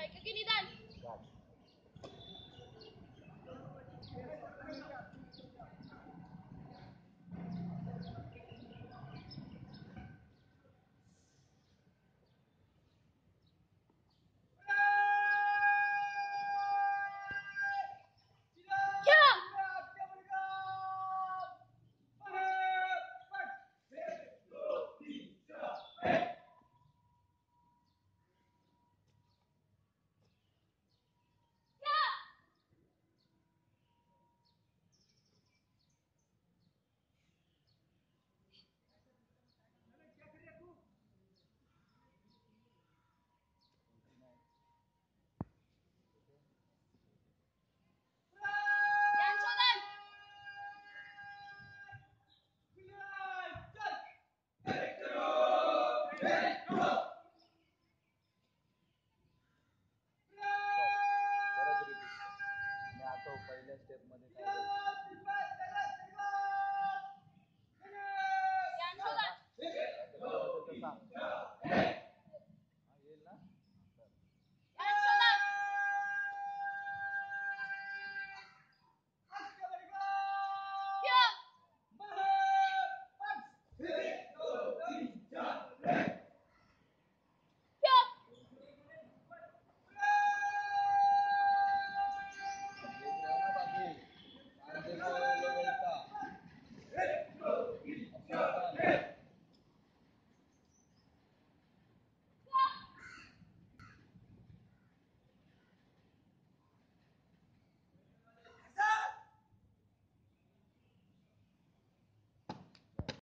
आहे क्योंकि निदान पहिल्या स्टेपमध्ये